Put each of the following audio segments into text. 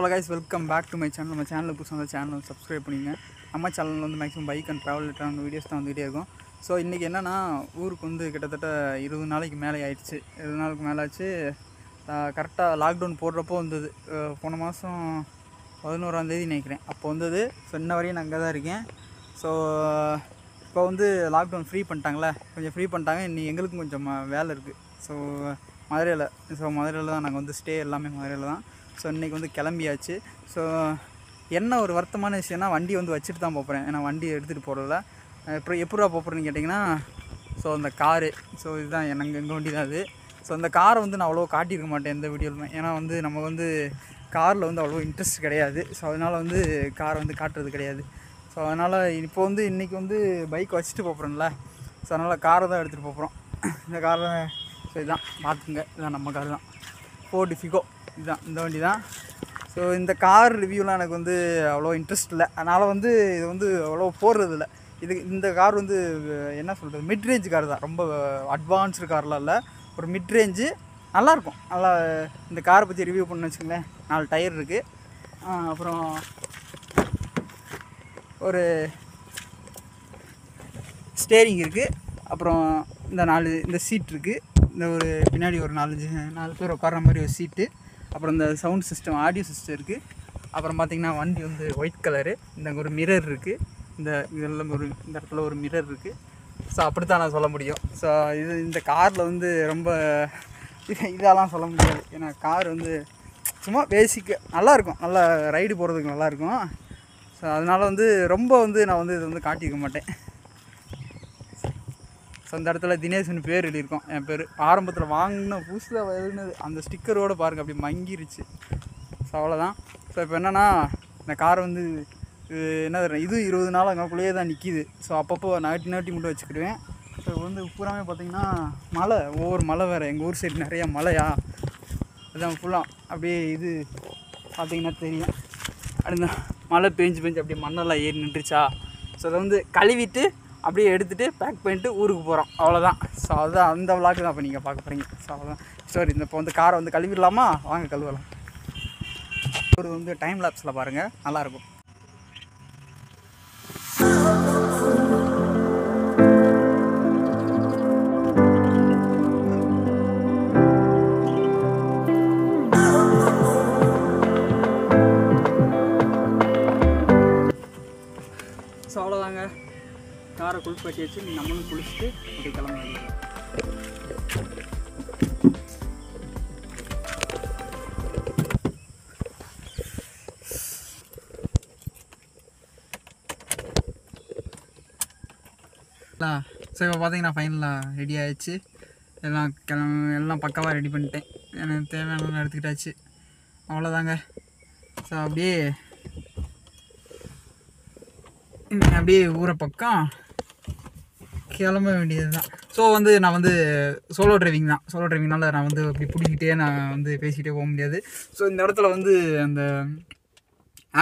So guys welcome back to my channel நம்ம channel புதுசாக அந்த சேனல் சப்ஸ்கிரைப் பண்ணிங்க நம்ம சேனலில் வந்து maximum bike and travel return videos தான் வந்துகிட்டே இருக்கும். ஸோ இன்றைக்கி என்னென்னா ஊருக்கு வந்து கிட்டத்தட்ட இருபது நாளைக்கு மேலே ஆயிடுச்சு. இருபது நாளுக்கு மேலே ஆச்சு கரெக்டாக லாக்டவுன் போடுறப்போ வந்தது. போன மாதம் பதினோராந்தேதி நினைக்கிறேன். அப்போ வந்தது. ஸோ இன்ன வரையும் நான் அங்கே தான் இருக்கேன். ஸோ இப்போ வந்து லாக்டவுன் ஃப்ரீ பண்ணிட்டாங்களே கொஞ்சம் ஃப்ரீ பண்ணிட்டாங்க. இன்னி எங்களுக்கும் கொஞ்சம் வேலை இருக்குது ஸோ மதுரையில் ஸோ மதுரையில் தான் நாங்கள் வந்து ஸ்டே எல்லாமே மதுரையில் தான். ஸோ இன்றைக்கி வந்து கிளம்பியாச்சு. ஸோ என்ன ஒரு வருத்தமான விஷயம்னா வண்டி வந்து வச்சுட்டு தான் போகிறேன் ஏன்னா வண்டி எடுத்துகிட்டு போகிறதில்ல எப்படி எப்படா போகிறேன்னு கேட்டிங்கன்னா ஸோ அந்த காரு. ஸோ இதுதான் எனக்கு எங்கள் வண்டி தான் அது. ஸோ அந்த காரை வந்து நான் அவ்வளோ காட்டியிருக்க மாட்டேன் எந்த வீடியோலுமே ஏன்னா வந்து நம்ம வந்து காரில் வந்து அவ்வளோ இன்ட்ரெஸ்ட் கிடையாது. ஸோ அதனால் வந்து காரை வந்து காட்டுறது கிடையாது. ஸோ அதனால் இப்போ வந்து இன்றைக்கி வந்து பைக் வச்சுட்டு போகிறோம்ல ஸோ அதனால் காரை தான் எடுத்துகிட்டு போகிறோம் இந்த காரை ஸோ இதுதான் பார்த்துங்க இதுதான் நம்ம கார் தான் ஃபோர்டு ஃபிகோ இதுதான் இந்த வண்டி தான் ஸோ இந்த கார் ரிவ்யூலாம் எனக்கு வந்து அவ்வளோ இன்ட்ரெஸ்ட் இல்லை. அதனால் வந்து இது வந்து அவ்வளோ போடுறது இல்லை இது இந்த கார் வந்து என்ன சொல்கிறது மிட்ரேஞ்ச் கார் தான். ரொம்ப அட்வான்ஸ்டு கார்லாம் இல்லை. ஒரு மிட் ரேஞ்சு நல்லாயிருக்கும் நல்லா இந்த காரை பற்றி ரிவ்யூ பண்ணு வச்சுங்களேன் நாலு டயர் இருக்குது அப்புறம் ஒரு ஸ்டேரிங் இருக்குது அப்புறம் இந்த நாலு இந்த சீட் இருக்குது இந்த ஒரு பின்னாடி ஒரு நாலஞ்சு நாலு பேர் உட்கார்ற மாதிரி ஒரு சீட்டு அப்புறம் இந்த சவுண்ட் சிஸ்டம் ஆடியோ சிஸ்டம் இருக்குது அப்புறம் பார்த்திங்கன்னா வண்டி வந்து ஒயிட் கலரு இந்த ஒரு மிரர் இருக்குது இந்த இதெல்லாம் ஒரு இந்த இடத்துல ஒரு மிரர் இருக்குது ஸோ அப்படி தான் நான் சொல்ல முடியும். ஸோ இது இந்த காரில் வந்து ரொம்ப இதெல்லாம் சொல்ல முடியாது. ஏன்னா கார் வந்து சும்மா பேசிக்கு நல்லாயிருக்கும் நல்லா ரைடு போகிறதுக்கு நல்லாயிருக்கும் ஸோ அதனால் வந்து ரொம்ப வந்து நான் வந்து இதை வந்து காட்டிக்க மாட்டேன். ஸோ அந்த இடத்துல தினேஷ்னு பேர் எழுதியிருக்கோம். என் பேர். ஆரம்பத்தில் வாங்கின புதுசில் எழுதுனது. அந்த ஸ்டிக்கரோடு பாருங்கள் அப்படி மங்கிருச்சு. ஸோ அவ்வளோதான் ஸோ இப்போ என்னென்னா இந்த கார் வந்து என்ன இது இருபது நாள் அங்கேக்குள்ளேயே தான் நிற்கிது ஸோ அப்பப்போ நாட்டி நாட்டி மட்டும் வச்சுக்கிடுவேன். ஸோ இப்போ வந்து பூராமே பார்த்தீங்கன்னா மலை. ஒவ்வொரு மலை வேறு. எங்கள் ஊர் சைடு நிறையா மலையா? அதுதான் ஃபுல்லாக அப்படியே இது பார்த்தீங்கன்னா தெரியும். அப்படி மழை பேஞ்சு பேஞ்சு அப்படியே மண்ணெல்லாம் ஏறி நின்றுச்சா? ஸோ அதை வந்து கழுவிட்டு அப்படியே எடுத்துகிட்டு பேக் பண்ணிட்டு ஊருக்கு போகிறோம் அவ்வளோதான் ஸோ அதுதான் அந்த விளாக்கு தான் இப்போ நீங்கள் பார்க்க போகிறீங்க ஸோ அவ்வளோதான் சரி இந்த இப்போ வந்து காரை வந்து கழுவிடலாமா? வாங்க கழுவலாம். ஒரு வந்து டைம் லேப்ஸில் பாருங்கள் நல்லாயிருக்கும் காரை குளிப்பாட்டி வச்சு நம்மளும் குளிச்சுட்டு அப்படி கிளம்ப வேண்டியது ஸோ இப்போ பார்த்தீங்கன்னா ஃபைனலாக ரெடி ஆகிடுச்சு எல்லாம் கிளம்ப எல்லாம் பக்காவாக ரெடி பண்ணிட்டேன். எனக்கு தேவையான எடுத்துக்கிட்டாச்சு. அவ்வளோதாங்க ஸோ அப்படியே அப்படியே ஊரை பக்கம் கிளம்ப வேண்டியது தான் ஸோ வந்து நான் வந்து சோலோ டிரைவிங் தான். சோலோ டிரைவிங்னால நான் வந்து அப்படி பிடிக்கிட்டே நான் வந்து பேசிக்கிட்டே போக முடியாது. ஸோ இந்த இடத்துல வந்து அந்த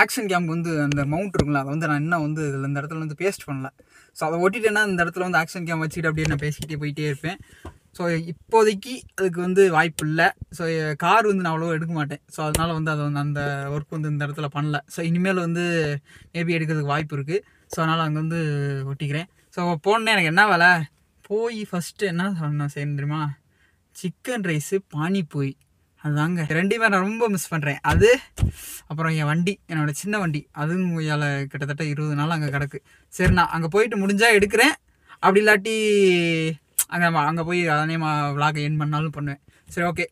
ஆக்ஷன் கேம்ப் வந்து அந்த மவுண்ட் இருக்குங்களா அதை வந்து நான் இன்னும் வந்து இதில் இந்த இடத்துல வந்து பேஸ்ட் பண்ணல. ஸோ அதை ஒட்டிட்டேன்னா இந்த இடத்துல வந்து ஆக்ஷன் கேம் வச்சுக்கிட்டு அப்படியே நான் பேசிக்கிட்டே போயிட்டே இருப்பேன். ஸோ இப்போதைக்கு அதுக்கு வந்து வாய்ப்பு இல்லை. ஸோ கார் வந்து நான் அவ்வளோ எடுக்க மாட்டேன். ஸோ அதனால் வந்து அதை வந்து அந்த ஒர்க் வந்து இந்த இடத்துல பண்ணல. ஸோ இனிமேல் வந்து மேபி எடுக்கிறதுக்கு வாய்ப்பு இருக்குது ஸோ அதனால் அங்கே வந்து ஒட்டிக்கிறேன். ஸோ போனேன் எனக்கு என்ன வேலை? போய் ஃபஸ்ட்டு என்ன சொன்னேன் செய்யணும் தெரியுமா? Chicken rice panipuri. அதுதாங்க ரெண்டுமே நான் ரொம்ப மிஸ் பண்ணுறேன் அது அப்புறம் என் வண்டி என்னோட சின்ன வண்டி. அதுவும் ஏழ கிட்டத்தட்ட இருபது நாள் அங்கே கிடக்கு. சரி நான் அங்கே போயிட்டு முடிஞ்சால் எடுக்கிறேன். அப்படி இல்லாட்டி அங்கே அங்கே போய் அதனே விளாக என் பண்ணாலும் பண்ணுவேன். சரி ஓகே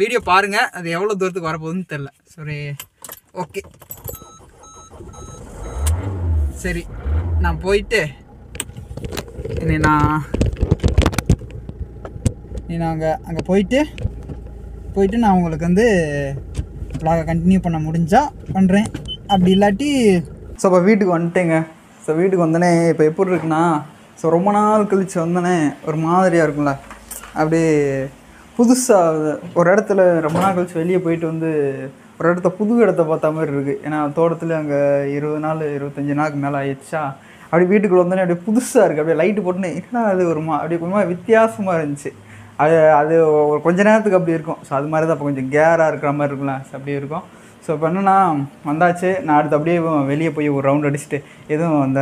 வீடியோ பாருங்கள் அது எவ்வளோ தூரத்துக்கு வரப்போகுதுன்னு தெரில சரி ஓகே சரி நான் போயிட்டு இனி நான் நீ நான் அங்கே அங்கே போயிட்டு போயிட்டு நான் உங்களுக்கு வந்து ப்ளாகை கண்டினியூ பண்ண முடிஞ்சால் பண்ணுறேன் அப்படி இல்லாட்டி ஸோ இப்போ வீட்டுக்கு வந்துட்டேங்க. ஸோ வீட்டுக்கு வந்தோடனே இப்போ எப்படி இருக்குன்னா ஸோ ரொம்ப நாள் கழிச்சு வந்தோடனே ஒரு மாதிரியாக இருக்கும்ல. அப்படியே புதுசாக ஒரு இடத்துல ரொம்ப நாள் கழிச்சு வெளியே போயிட்டு வந்து ஒரு இடத்த புது இடத்த பார்த்த மாதிரி இருக்குது ஏன்னா தோட்டத்தில் அங்கே இருபது நாள் இருபத்தஞ்சி நாளுக்கு மேலே ஆயிடுச்சா. அப்படியே வீட்டுக்குள்ள வந்தோடனே அப்படியே புதுசாக இருக்குது அப்படியே லைட்டு போட்டுன்னு என்ன அது ஒரு மா அப்படியே கொஞ்சமாக வித்தியாசமாக இருந்துச்சு. அது அது ஒரு கொஞ்ச நேரத்துக்கு அப்படி இருக்கும். ஸோ அது மாதிரி தான் இப்போ கொஞ்சம் கேராக இருக்கிற மாதிரி இருக்கும்ல. அப்படியே அப்படி இருக்கும். ஸோ இப்போ என்னென்னா வந்தாச்சு. நான் அடுத்து அப்படியே வெளியே போய் ஒரு ரவுண்ட் அடிச்சுட்டு எதுவும் அந்த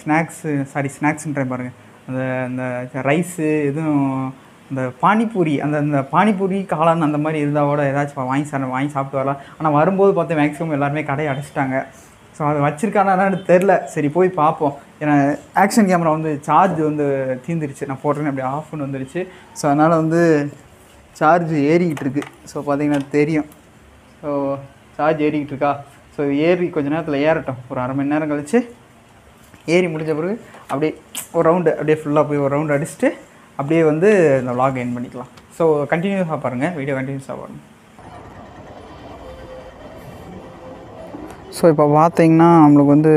ஸ்நாக்ஸு சாரி ஸ்நாக்ஸுன்றேன் பாருங்கள் அந்த அந்த ரைஸு எதுவும் இந்த பானிபூரி அந்த அந்த பானிபூரி காளான் அந்த மாதிரி இருந்தால் கூட ஏதாச்சும் வாங்கி சார் வாங்கி சாப்பிட்டு வரலாம். ஆனால் வரும்போது பார்த்து மேக்ஸிமம் எல்லாருமே கடையை அடைச்சிட்டாங்க. ஸோ அது வச்சுருக்கானான்னு தெரில சரி போய் பார்ப்போம். ஏன்னா ஆக்ஷன் கேமரா வந்து சார்ஜ் வந்து தீந்துருச்சு. நான் போட்டேன்னு அப்படி ஆஃப் பண்ணி வந்துருச்சு. ஸோ அதனால் வந்து சார்ஜ் ஏறிக்கிட்டு இருக்கு. ஸோ பார்த்திங்கன்னா தெரியும். ஸோ சார்ஜ் ஏறிக்கிட்டு இருக்கா? ஸோ ஏறி கொஞ்ச நேரத்தில் ஏறட்டும். ஒரு அரை மணி நேரம் கழித்து ஏறி முடிஞ்ச பிறகு அப்படியே ஒரு ரவுண்டு அப்படியே ஃபுல்லாக போய் ஒரு ரவுண்டு அடிச்சுட்டு அப்படியே வந்து இந்த vlog என் பண்ணிக்கலாம். ஸோ கண்டினியூஸாக பாருங்கள் வீடியோ கண்டினியூஸாக பாருங்கள் ஸோ இப்போ பார்த்தீங்கன்னா நம்மளுக்கு வந்து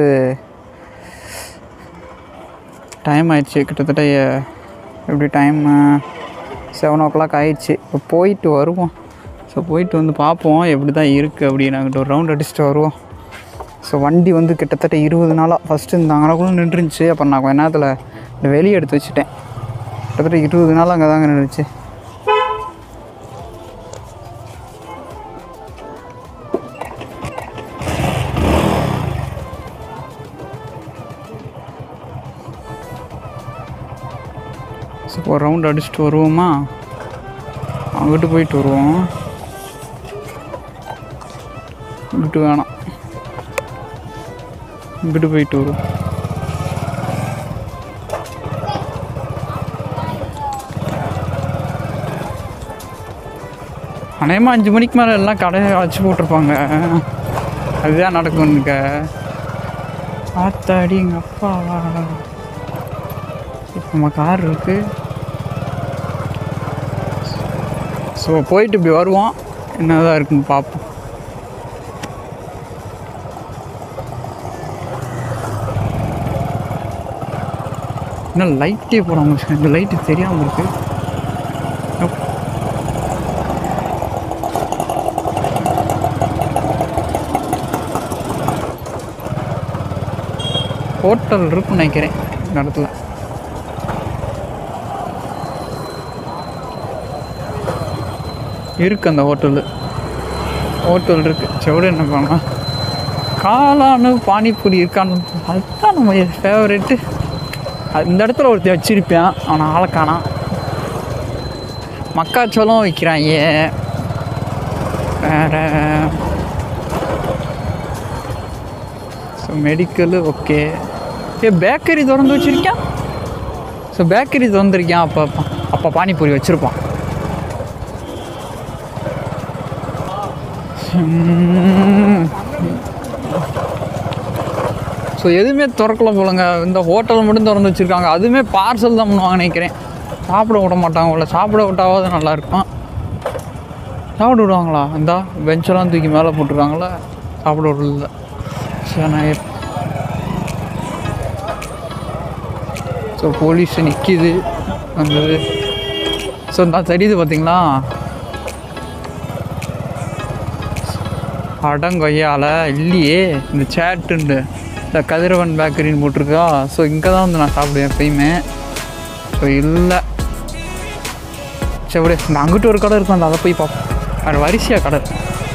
டைம் ஆயிடுச்சு. கிட்டத்தட்ட எப்படி டைம் செவன் ஓ கிளாக் ஆயிடுச்சு. இப்போ போயிட்டு வருவோம். ஸோ போயிட்டு வந்து பார்ப்போம் எப்படி தான் இருக்குது அப்படின்னு ஒரு ரவுண்ட் அடிச்சுட்டு வருவோம். ஸோ வண்டி வந்து கிட்டத்தட்ட இருபது நாளாக ஃபஸ்ட்டு இந்த அங்கனக்குள்ளே நின்றுருந்துச்சு. அப்புறம் நான் கொஞ்ச நேரத்தில் வெளியே எடுத்து வச்சுட்டேன். கிட்டத்தட்ட இருபது நாள் அங்கே தாங்க நின்றுச்சு. ஒரு ரவுண்ட் அடிச்சுட்டு வருவோமா? அங்கிட்டு போயிட்டு வருவோம். இங்கிட்டு வேணாம். இங்கிட்டு போயிட்டு வருவோம். அநேகமாக அஞ்சு மணிக்கு மேலே எல்லாம் கடையை அழைச்சி போட்டிருப்பாங்க. அதுதான் நடக்கும்னுக்க ஆத்தாடி எங்கள் அப்பாவா இப்போ நம்ம கார் இருக்கு. ஸோ போயிட்டு இப்படி வருவோம். என்னதான் இருக்குன்னு பார்ப்போம். இன்னும் லைட்டே போடாமல் இந்த லைட்டு தெரியாமல் இருக்கு. ஹோட்டல் இருக்குன்னு நினைக்கிறேன் இந்த இடத்துல. இருக்குது அந்த ஹோட்டலு ஹோட்டல் இருக்குது செவடு என்ன பண்ணலாம்? காளானு பானிபூரி இருக்கான்னு அதுதான் நம்ம ஃபேவரெட்டு இந்த இடத்துல ஒருத்தர் வச்சுருப்பேன். ஆனால் ஆளை காணாம் மக்காச்சோளம் விற்கிறாங்க வேறு. So medical okay a bakery திறந்து வச்சுருக்கேன் ஸோ பேக்கரி திறந்துருக்கேன் அப்போ அப்போ பானிபூரி வச்சுருப்பான். ஸோ எதுவுமே திறக்கல போலங்க. இந்த ஹோட்டல் மட்டும் திறந்து வச்சுருக்காங்க. அதுவுமே பார்சல் தான் பண்ணுவாங்க நினைக்கிறேன். சாப்பிட விட மாட்டாங்க உள்ள சாப்பிட விட்டாவது நல்லாயிருக்கும் சாப்பிட விடுவாங்களா? இந்தா பெஞ்செல்லாம் தூக்கி மேலே போட்டிருக்காங்களா சாப்பிட விடல சரி ஸோ போலீஸ் நிற்கிது வந்தது. ஸோ நான் தெரியுது பார்த்தீங்களா அடங்கொய்யால இல்லையே இந்த சேட்டுண்டு இந்த கதிரவன் பேக்கரின்னு போட்டிருக்கா. ஸோ இங்கே தான் வந்து நான் சாப்பிடுவேன் எப்பயுமே. ஸோ இல்லை. சரி விடு. இந்த அங்கிட்டு ஒரு கடை இருக்கும் அந்த அதை போய் பார்ப்போம் அது வரிசையாக கடை.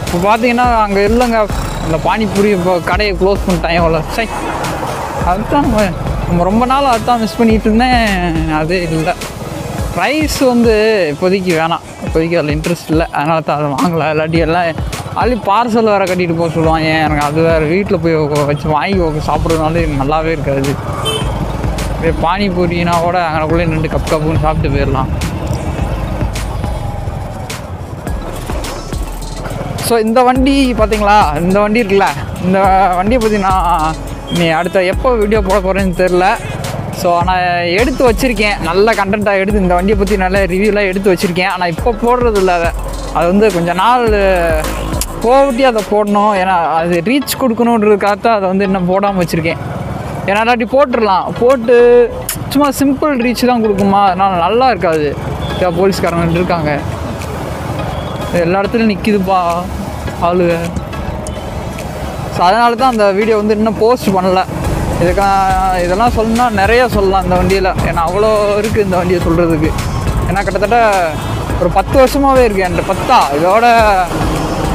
இப்போ பார்த்தீங்கன்னா அங்கே இல்லைங்க. இந்த பானிபூரி இப்போ கடையை க்ளோஸ் பண்ணிட்டாங்க எவ்வளோ சை அதுதான் நம்ம ரொம்ப நாள் அதுதான் மிஸ் பண்ணிட்டு இருந்தேன். அதே இல்லை. ரைஸ் வந்து இப்போதைக்கு வேணாம். இப்போதைக்கு அதில் இன்ட்ரெஸ்ட் இல்லை. அதனால தான் அதை வாங்கலை. இல்லாட்டி எல்லாம் அள்ளி பார்சல் வேறு கட்டிட்டு போக சொல்லுவாங்க. எனக்கு அது வேறு வீட்டில் போய் வச்சு வாங்கி உக்க சாப்பிட்றதுனால எனக்கு நல்லாவே இருக்காது. இப்போ பானிபூரினா கூட அங்கனக்குள்ளே ரெண்டு கப் கப்புன்னு சாப்பிட்டு போயிடலாம். ஸோ இந்த வண்டி பார்த்தீங்களா இந்த வண்டி இருக்குல்ல? இந்த வண்டியை பற்றி நான் நீ அடுத்த எப்போ வீடியோ போட போகிறேன்னு தெரில ஸோ நான் எடுத்து வச்சுருக்கேன். நல்ல கண்டென்ட்டாக எடுத்து இந்த வண்டியை பற்றி நல்ல ரிவ்யூலாம் எடுத்து வச்சுருக்கேன். ஆனால் இப்போ போடுறது இல்லை அதை. அது வந்து கொஞ்சம் நாள் போகட்டி அதை போடணும். ஏன்னா அது ரீச் கொடுக்கணுன்றதுக்காக தான் அதை வந்து இன்னும் போடாமல் வச்சுருக்கேன். ஏன்னா இல்லாட்டி போட்டுடலாம். போட்டு சும்மா சிம்பிள் ரீச் தான் கொடுக்குமா? அதனால் நல்லா இருக்காது. போலீஸ்காரங்க இருக்காங்க. எல்லா இடத்துலையும் நிற்கிதுப்பா ஆளுங்க ஸோ அதனால தான் அந்த வீடியோ வந்து இன்னும் போஸ்ட் பண்ணல. இதுக்கா இதெல்லாம் சொல்லணும்னா நிறைய சொல்லலாம் இந்த வண்டியில். ஏன்னா அவ்வளோ இருக்குது இந்த வண்டியை சொல்கிறதுக்கு ஏன்னா கிட்டத்தட்ட ஒரு பத்து வருஷமாகவே இருக்குது என்கிட்ட பத்தா? இதோட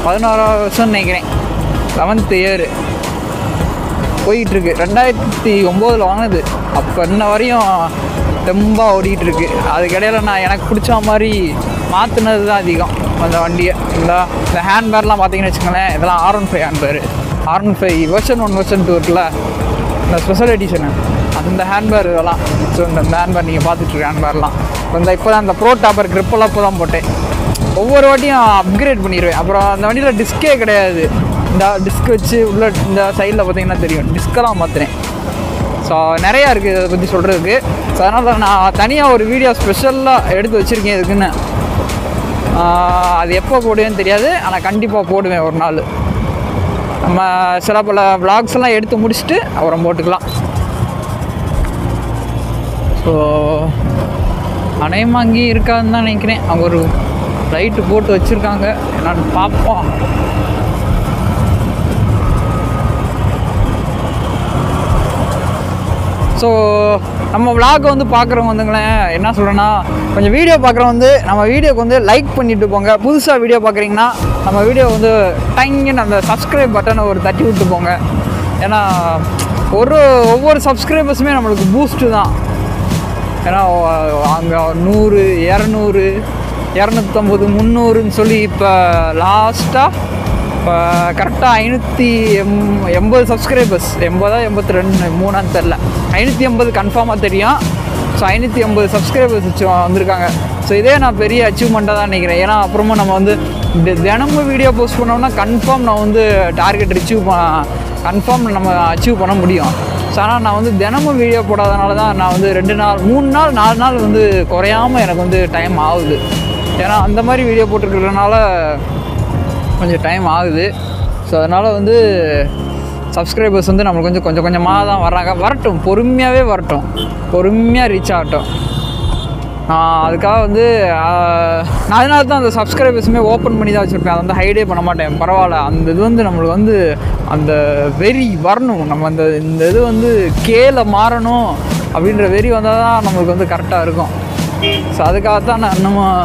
பதினோராவது வருஷம்னு நினைக்கிறேன். லெவன்த்து இயரு போயிட்டுருக்கு. ரெண்டாயிரத்தி ஒம்போதில் வாங்கினது. அப்போ இன்ன வரையும் தெம்பாக ஓடிக்கிட்டுருக்கு அதுக்கிடையில் நான் எனக்கு பிடிச்ச மாதிரி மாற்றினது தான் அதிகம். அந்த வண்டியை. இந்த இந்த ஹேண்ட் பேர்லாம் பார்த்தீங்கன்னு வச்சுக்கோங்களேன் இதெல்லாம் R one five hand bar R one five version one version two இருக்குல்ல. இந்த ஸ்பெஷல் எடிஷனு அந்த ஹேண்ட்பேர் இதெல்லாம். ஸோ இந்த ஹேண்ட்பேர் நீங்கள் பார்த்துட்ருக்க ஹேண்ட்பேர்லாம் இந்த இப்போ தான் அந்த ப்ரோ டாப்பர் க்ரிப்பெல்லாம் இப்போ தான் போட்டேன். ஒவ்வொரு வாட்டியும் அப்கிரேட் பண்ணிடுவேன் அப்புறம் அந்த வண்டியில் டிஸ்கே கிடையாது. இந்த டிஸ்க் வச்சு உள்ள இந்த சைடில் பார்த்தீங்கன்னா தெரியும். டிஸ்கெல்லாம் மாற்றுறேன் ஸோ நிறையா இருக்குது இதை பற்றி சொல்கிறதுக்கு ஸோ அதனால் நான் தனியாக ஒரு வீடியோ ஸ்பெஷலாக எடுத்து வச்சுருக்கேன் இதுக்குன்னு. அது எப்போ போடுவேன்னு தெரியாது. ஆனால் கண்டிப்பாக போடுவேன் ஒரு நாள். நம்ம சில பல விளாக்ஸ் எல்லாம் எடுத்து முடிச்சுட்டு அப்புறம் போட்டுக்கலாம். ஸோ அநேகமாக அங்கேயும் இருக்காதுன்னு தான் நினைக்கிறேன். அவங்க ஒரு லைட்டு போட்டு வச்சுருக்காங்க. என்னன்னு பார்ப்போம். ஸோ நம்ம vlog வந்து பார்க்குறவங்க வந்துங்களேன். என்ன சொல்கிறேன்னா கொஞ்சம் வீடியோ பார்க்குறவங்க வந்து நம்ம வீடியோக்கு வந்து லைக் பண்ணிட்டு போங்க. புதுசாக வீடியோ பார்க்குறீங்கன்னா நம்ம வீடியோ வந்து டைங்குன்னு அந்த சப்ஸ்கிரைப் பட்டனை ஒரு தட்டி விட்டு போங்க. ஏன்னா ஒரு ஒவ்வொரு சப்ஸ்கிரைபர்ஸுமே நம்மளுக்கு பூஸ்ட்டு தான். ஏன்னா அங்கே நூறு இரநூறு இரநூத்தம்பது முந்நூறுன்னு சொல்லி இப்போ லாஸ்ட்டாக இப்போ கரெக்டாக ஐநூற்றி எம் எண்பது சப்ஸ்கிரைபர்ஸ் எண்பதா எண்பத்தி ரெண்டு மூணான்னு தெரில ஐநூற்றி எண்பது கன்ஃபார்மாக தெரியும். ஸோ ஐநூற்றி எண்பது சப்ஸ்கிரைபர்ஸ் வச்சு வந்திருக்காங்க. ஸோ இதே நான் பெரிய அச்சீவ்மெண்ட்டாக தான் நினைக்கிறேன். ஏன்னா அப்புறமா நம்ம வந்து தி- தினமும் வீடியோ போஸ்ட் பண்ணோம்னா கன்ஃபார்ம் நான் வந்து டார்கெட் அச்சீவ் கன்ஃபார்ம் நம்ம அச்சீவ் பண்ண முடியும். ஸோ ஆனால் நான் வந்து தினமும் வீடியோ போடாதனால தான் நான் வந்து ரெண்டு நாள் மூணு நாள் நாலு நாள் வந்து குறையாமல் எனக்கு வந்து டைம் ஆகுது. ஏன்னா அந்த மாதிரி வீடியோ போட்டுருக்கிறதுனால கொஞ்சம் டைம் ஆகுது. ஸோ அதனால் வந்து சப்ஸ்கிரைபர்ஸ் வந்து நம்மளுக்கு கொஞ்சம் கொஞ்சம் கொஞ்சமாக தான் வர்றாங்க. வரட்டும் பொறுமையாகவே வரட்டும். பொறுமையாக ரீச் ஆகட்டும். நான் அதுக்காக வந்து நான் அதனால தான் அந்த சப்ஸ்கிரைபர்ஸுமே ஓப்பன் பண்ணி தான் வச்சுருப்பேன். அதை வந்து ஹைடே பண்ண மாட்டேன். பரவாயில்ல. அந்த இது வந்து நம்மளுக்கு வந்து அந்த வெறி வரணும். நம்ம அந்த இந்த இது வந்து கேல மாறணும் அப்படின்ற வெறி வந்தால் தான் நம்மளுக்கு வந்து கரெக்டாக இருக்கும். ஸோ அதுக்காக தான் நான் இன்னமும்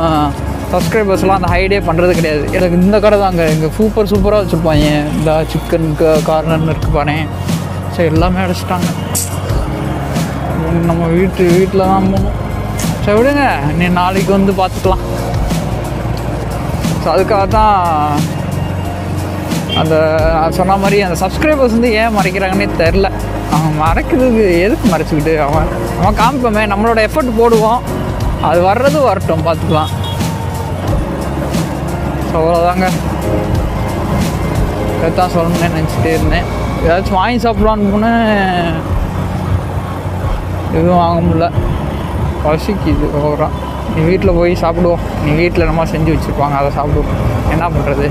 சப்ஸ்கிரைபர்ஸ்லாம் uh, அந்த ஹைடே பண்ணுறது கிடையாது. எனக்கு இந்த கடை தாங்க. இங்கே சூப்பர் சூப்பராக வச்சுருப்பாங்க. இந்த சிக்கன் கார்னர்னு இருக்கு பாரு ஸோ எல்லாமே அடைச்சிட்டாங்க. நம்ம வீட்டு வீட்டில் தான் போகணும். சரி விடுங்க. நீ நாளைக்கு வந்து பார்த்துக்கலாம். ஸோ அதுக்காக தான் அந்த நான் சொன்ன மாதிரி அந்த சப்ஸ்கிரைபர்ஸ் வந்து ஏன் மறைக்கிறாங்கன்னே தெரில. அவன் மறைக்கிறதுக்கு எதுக்கு மறைச்சிக்கிட்டு? அவன் அவன் காமிப்போமே. நம்மளோட எஃபர்ட் போடுவோம். அது வர்றது வரட்டும் பார்த்துக்கலாம். ஸோ அவ்வளோதாங்க தான் சொல்லணும்னு நினச்சிட்டே இருந்தேன். ஏதாச்சும் வாங்கி சாப்பிட்லான்னு போனேன். எதுவும் வாங்க முடில பசிக்குது ஓவரா. நீ வீட்டில் போய் சாப்பிடுவோம். நீ வீட்டில் நம்ம செஞ்சு வச்சுருப்பாங்க அதை சாப்பிடுவோம். என்ன பண்ணுறது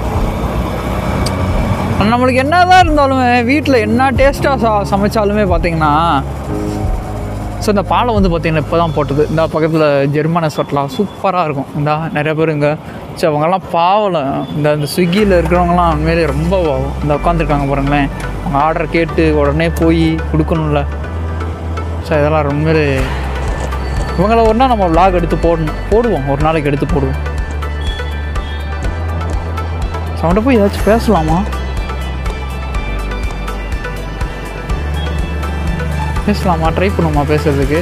நம்மளுக்கு என்னதான் இருந்தாலுமே வீட்டில் என்ன டேஸ்ட்டாக சா சமைச்சாலுமே பார்த்தீங்கன்னா ஸோ இந்த பாலம் வந்து பார்த்திங்கன்னா இப்போ தான் போட்டது. இந்த பக்கத்தில் ஜெர்மனை சொட்டலாம் சூப்பராக இருக்கும். இந்த நிறைய பேர் இங்கே சரி அவங்கெல்லாம் பாவலம் இந்த இந்த ஸ்விக்கியில் இருக்கிறவங்கலாம் உண்மையிலே ரொம்ப பாவம் இந்த உட்காந்துருக்காங்க பாருங்களேன். அவங்க ஆர்டர் கேட்டு உடனே போய் கொடுக்கணும்ல. ஸோ இதெல்லாம் ரொம்ப இவங்கள ஒரு நாள் நம்ம vlog எடுத்து போடணும். போடுவோம். ஒரு நாளைக்கு எடுத்து போடுவோம். ஸோ அவன்கிட்ட போய் ஏதாச்சும் பேசலாமா? பேசலாமா? ட்ரை பண்ணுமா பேசுறதுக்கு?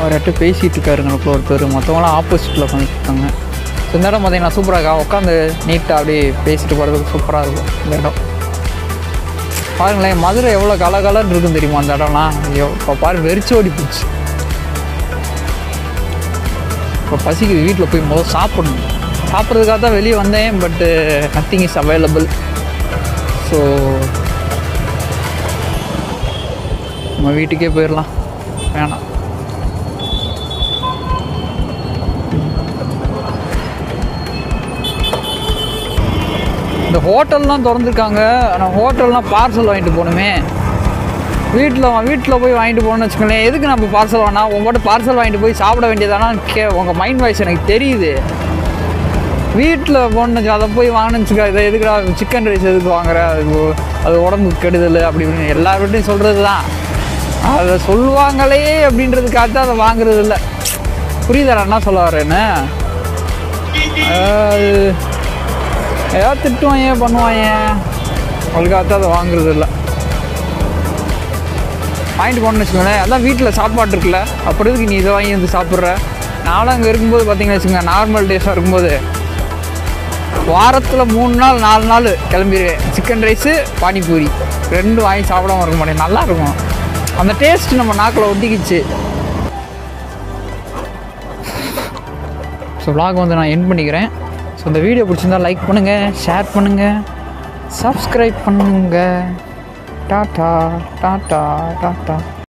அவர்கிட்ட பேசிகிட்டு இருக்காருங்க ஒருத்தர் மற்றவங்களாம் ஆப்போசிட்டில் உட்காந்துருக்காங்க இந்த இடம் பார்த்தீங்கன்னா சூப்பராக இருக்கா? உட்காந்து நீட்டாக அப்படியே பேசிட்டு போகிறதுக்கு சூப்பராக இருக்கும் இந்த இடம். பாருங்களேன் மதுரை எவ்வளோ கலகலன்னு இருக்கும் தெரியுமா அந்த இடம்லாம்? ஐயோ இப்போ பாரு வெறிச்சோடி போச்சு. இப்போ பசிக்குது வீட்டில் போய் முதல் சாப்பிடணும். சாப்பிட்றதுக்காக தான் வெளியே வந்தேன் பட்டு நத்திங் இஸ் அவைலபிள் ஸோ நம்ம வீட்டுக்கே போயிடலாம். வேணாம். இந்த ஹோட்டல்லாம் திறந்துருக்காங்க. ஆனால் ஹோட்டல்லாம் பார்சல் வாங்கிட்டு போகணுமே. வீட்டில் வீட்டில் போய் வாங்கிட்டு போகணும்னு வச்சுக்கோங்களேன். எதுக்கு நம்ம பார்சல் வேணா உங்கள்கிட்ட பார்சல் வாங்கிட்டு போய் சாப்பிட வேண்டியதானா கே உங்கள் மைண்ட் வாய்ஸ் எனக்கு தெரியுது. வீட்டில் போனச்சு அதை போய் வாங்கினுச்சுக்கா இதை எதுக்குடா சிக்கன் ரைஸ் எதுக்கு வாங்குற? அது அது உடம்புக்கு கெடுதல் அப்படி இப்படின்னு எல்லார்கிட்டையும் சொல்கிறது தான் அதை சொல்லுவாங்களே அப்படின்றதுக்காக தான் அதை வாங்குறது இல்லை புரியுதா என்ன சொல்ல வரேன்னு? ஏதாவது திட்டுவாங்க பண்ணுவாங்க அவளுக்காக அதை வாங்குறது இல்லை வாங்கிட்டு போகணும்னு வச்சுக்கோங்களேன் அதான் வீட்டில் சாப்பாடு இருக்குல்ல அப்படி எதுக்கு நீ இதை வாங்கி வந்து சாப்பிட்ற? நானும் அங்கே இருக்கும்போது பார்த்தீங்கன்னு வச்சுக்கோங்க நார்மல் டேஸாக இருக்கும்போது வாரத்தில் மூணு நாள் நாலு நாள் கிளம்பிடுவேன் சிக்கன் ரைஸு பானிபூரி. ரெண்டும் வாங்கி சாப்பிடாம இருக்க மாட்டேன். நல்லா இருக்கும். அந்த டேஸ்ட் நம்ம நாக்கில் ஒட்டிக்கிச்சு. ஸோ vlog வந்து நான் என் பண்ணிக்கிறேன். ஸோ இந்த வீடியோ பிடிச்சிருந்தா லைக் பண்ணுங்கள் ஷேர் பண்ணுங்கள் சப்ஸ்கிரைப் பண்ணுங்கள் டாட்டா டாட்டா டாட்டா